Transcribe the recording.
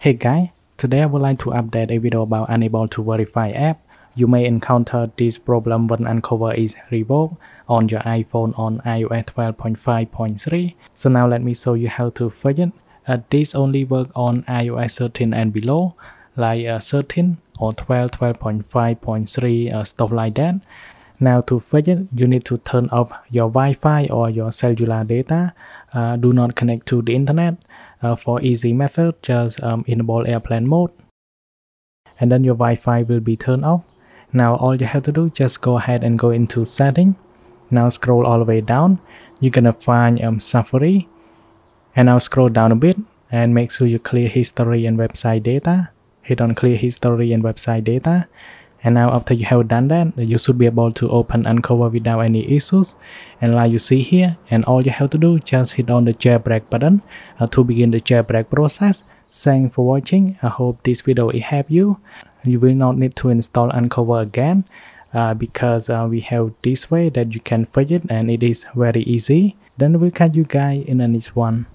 Hey guys, today I would like to update a video about unable to verify app. You may encounter this problem when Uncover is revoked on your iPhone on iOS 12.5.3. So now let me show you how to fix it. Uh, this only work on iOS 13 and below, like uh, 13 or 12, 12.5.3, uh, stuff like that. Now to fix it, you need to turn off your Wi-Fi or your cellular data. Uh, do not connect to the internet. Uh, for easy method, just um, enable airplane mode. And then your Wi-Fi will be turned off. Now all you have to do, just go ahead and go into setting. Now scroll all the way down. You're gonna find um, Safari. And now scroll down a bit and make sure you clear history and website data. Hit on clear history and website data and now after you have done that you should be able to open uncover without any issues. And like you see here and all you have to do just hit on the jailbreak button uh, to begin the jailbreak process. Thanks for watching. I hope this video will help you. You will not need to install uncover again uh, because uh, we have this way that you can fix it and it is very easy. Then we'll catch you guys in the next one